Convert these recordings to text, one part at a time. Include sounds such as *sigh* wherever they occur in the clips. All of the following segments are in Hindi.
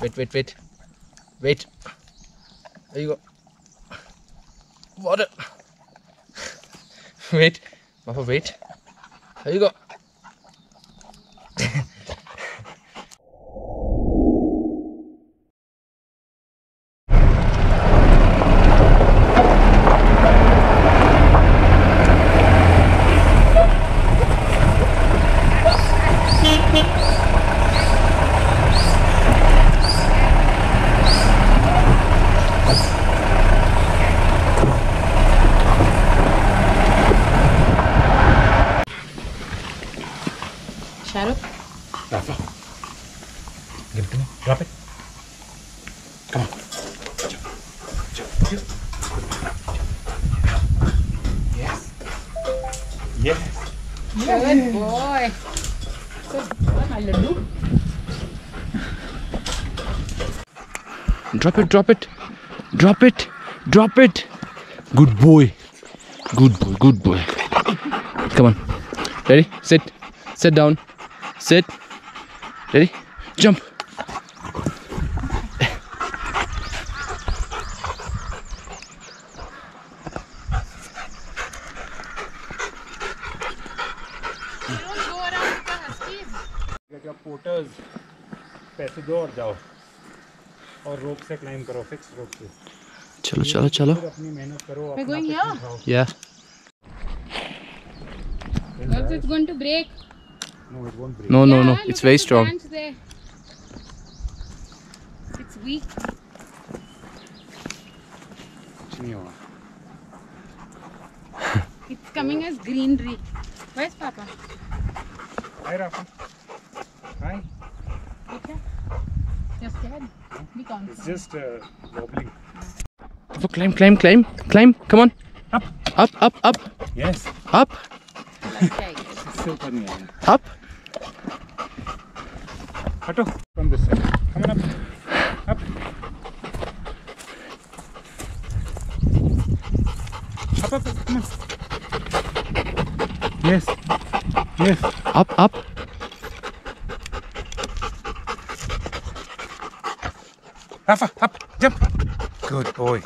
Wait, wait, wait. Wait. There you go. Water. *laughs* Wait. Papa, wait. There you go. *laughs* Shahrukh, Rafa. Give it to me. Drop it. Come on. Yes. Yes. good boy. Good boy, my little. Drop it, drop it. Drop it. Drop it. Good boy. Good boy, good boy. Come on. Ready? Sit. Sit down. Sit. Ready? Jump. Porters पैसे दो और जाओ और रोप से क्लाइम करो फिक्स रोप से चलो चलो चलो अपनी मेहनत करो अपना? उठाओ। Yeah. Because it's going to break. No, it won't break. No, no, yeah, no. It's very strong. It's weak. *laughs* it's coming as greenery. Where's Papa? Hi, Rafa. Hi. Okay. You're scared? Be. It's just uh, wobbling. Oh, climb, climb, climb, climb. Come on. Up. Up, up, up. Yes. Up. Like tigers. इससे ऊपर नहीं आएगा up. हटो from this side come on up up up up come on yes yes Up, up. Rafa, up, jump. Good boy.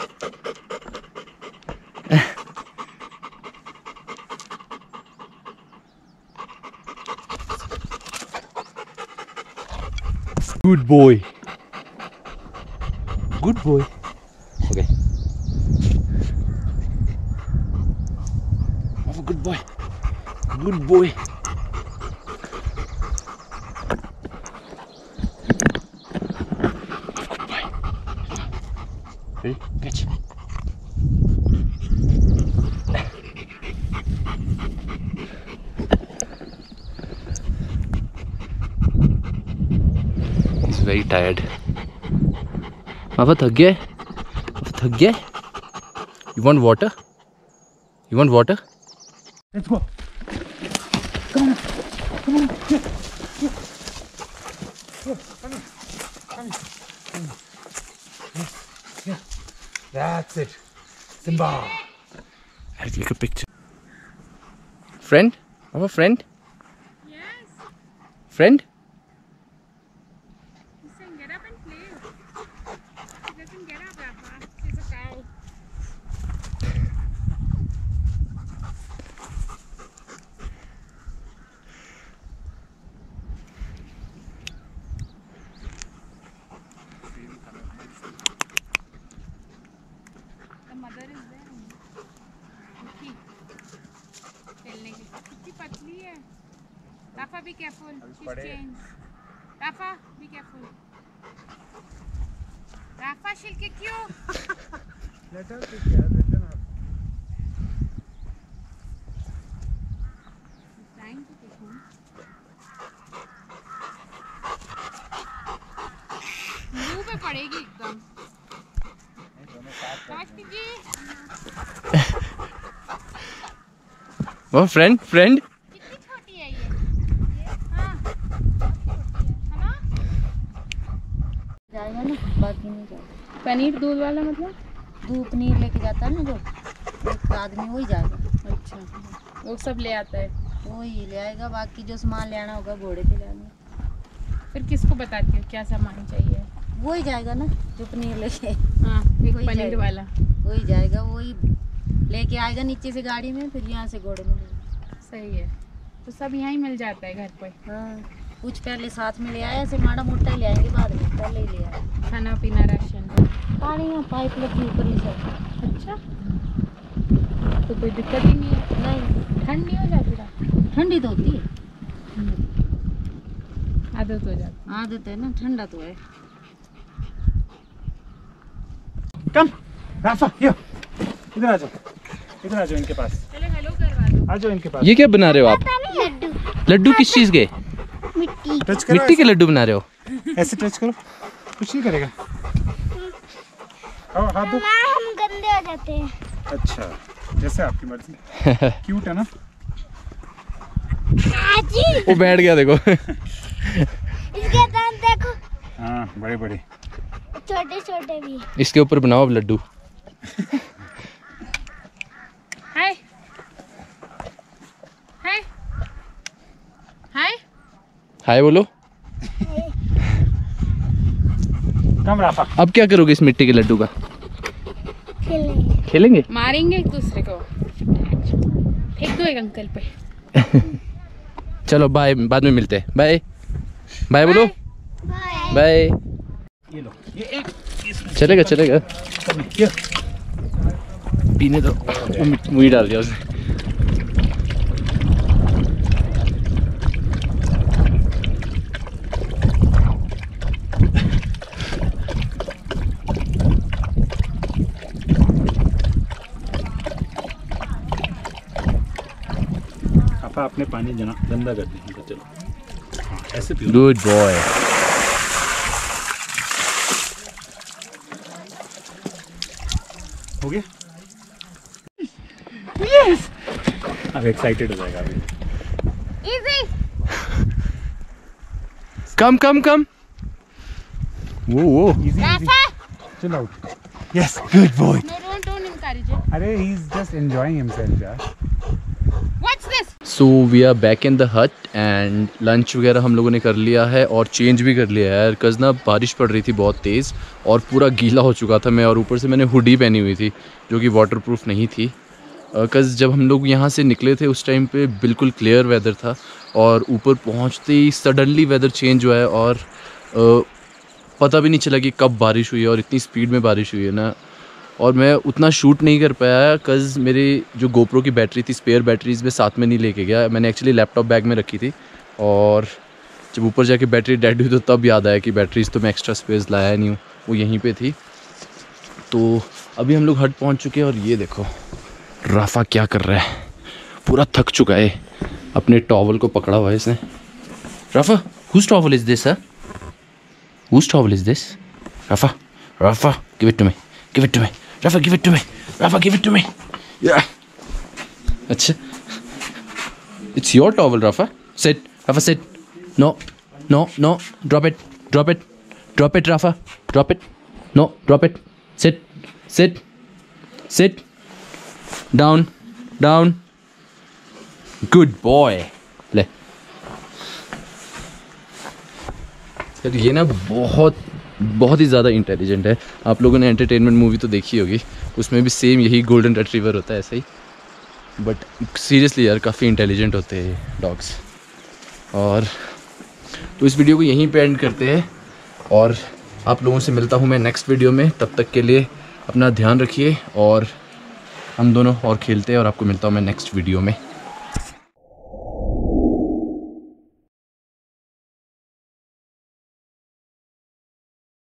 Good boy. Good boy. Okay. Have a good boy. Good boy. very tired. Papa, thug gaye? You want water? You want water? Let's go. Come on. Come on. Come on. Come. Come on. Yeah. Yeah. That's it. Simba. I'll take a picture. Friend? Have a friend? Yes. Friend? Rafa, She's a child. The mother is there. Cookie. Tell me. Cookie, but clear. Rafa, be careful. She's changed. Rafa, be careful. Rafa, she'll kick you. Let her take care. Let her have. She's trying to kick him. मुँह पे पड़ेगी एकदम जी Papa, friend? Friend? कितनी छोटी है ये ये हाँ बहुत छोटी है है ना जाएगा ना बाकी नहीं जाएगा पनीर दूध वाला मतलब? दूध पनीर लेके जाता है ना जो एक आदमी वही जाएगा अच्छा। वो सब ले आता है। वही ले आएगा बाकी जो सामान ले आना होगा घोड़े पे ले आएँगे। फिर किसको बताती हो क्या सामान चाहिए? वो ही जाएगा ना जो पनीर लेके हाँ पनीर वाला। वही जाएगा वही लेके आएगा नीचे से गाड़ी में फिर यहाँ से घोड़े में सही है। तो सब यहाँ ही मिल जाता है घर पर हाँ। कुछ पहले साथ में ले आया ऐसे माड़ा मोटा ही ले आएँगे बाद में पहले ही ले आए। खाना पीना राशन पानी में पाइप लगी ऊपर ही सब। अच्छा? तो कोई दिक्कत ही नहीं है? नहीं। ठंड नहीं हो जाती रात ठंडी तो होती है। आदत हो जाती आदत है ना ठंडा तो है। Come Rafa yo. इधर आ जाओ। इधर आ जाओ इनके पास। चलो हेलो करवा दो। आ जाओ इनके पास। ये क्या बना रहे हो आप? लड्डू। लड्डू किस चीज़ के? टच करो मिट्टी के लड्डू बना रहे हो। ऐसे टच करो। कुछ नहीं करेगा। आओ हाथ दो। हम गंदे हो जाते हैं। अच्छा जैसे आपकी मर्ज़ी। *laughs* क्यूट है ना? आजी। वो बैठ गया देखो। इसके दांत देखो। हाँ बड़े बड़े छोटे छोटे भी। इसके ऊपर बनाओ अब लड्डू *laughs* हाय हाय हाय हाय बोलो। कम राफा अब क्या करोगे इस मिट्टी के लड्डू का? खेलेंगे? खेलेंगे मारेंगे एक दूसरे को। फेंक दो एक अंकल पे। *laughs* चलो बाय बाद में मिलते हैं। बाय बाय बोलो। बाय बाय ये लो ये एक चलेगा चलेगा। पीने दो। मुँह डाल दिया उसने। अपने पानी जना गंदा कर देंगे चलो। हाँ ऐसे पियो गुड बॉय हो गया? यस अब एक्साइटेड हो जाएगा अभी। इजी कम कम कम वो वो easy easy Rafa chill out yes good boy no don't don't encourage it अरे he is just enjoying himself यार। So we are back in the hut and lunch वगैरह हम लोगों ने कर लिया है और चेंज भी कर लिया है यार कज ना बारिश पड़ रही थी बहुत तेज़ और पूरा गीला हो चुका था मैं और ऊपर से मैंने हुडी पहनी हुई थी, जो कि वाटर प्रूफ नहीं थी। कज़ जब हम लोग यहाँ से निकले थे उस टाइम पे बिल्कुल क्लियर वेदर था और ऊपर पहुँचते ही सडनली वेदर चेंज हुआ है और पता भी नहीं चला कि कब बारिश हुई है और इतनी स्पीड में बारिश हुई है ना। और मैं उतना शूट नहीं कर पाया कज़ मेरी जो गोप्रो की बैटरी थी स्पेयर बैटरीज में साथ में नहीं लेके गया। मैंने एक्चुअली लैपटॉप बैग में रखी थी और जब ऊपर जाके बैटरी डेड हुई तो तब याद आया कि बैटरीज तो मैं एक्स्ट्रा स्पेस लाया नहीं हूँ, वो यहीं पे थी। तो अभी हम लोग हट पहुँच चुके हैं और ये देखो, राफा क्या कर रहा है? पूरा थक चुका है। अपने टॉवल को पकड़ा हुआ है इसने। Rafa whose towel is this sir whose towel is this Rafa Rafa give it to me give it to me Rafa give it to me Rafa give it to me या अच्छा it's your towel Rafa sit Rafa sit no no no drop it drop it drop it Rafa drop it no drop it sit sit sit down down good boy ले यार ये ना बहुत बहुत ही ज़्यादा इंटेलिजेंट है। आप लोगों ने एंटरटेनमेंट मूवी तो देखी होगी। उसमें भी सेम यही गोल्डन रिट्रीवर होता है ऐसे ही। बट सीरियसली यार, काफ़ी इंटेलिजेंट होते हैं डॉग्स और तो इस वीडियो को यहीं पे एंड करते हैं। और आप लोगों से मिलता हूँ मैं नेक्स्ट वीडियो में। तब तक के लिए अपना ध्यान रखिए और हम दोनों और खेलते हैं और आपको मिलता हूँ मैं नेक्स्ट वीडियो में।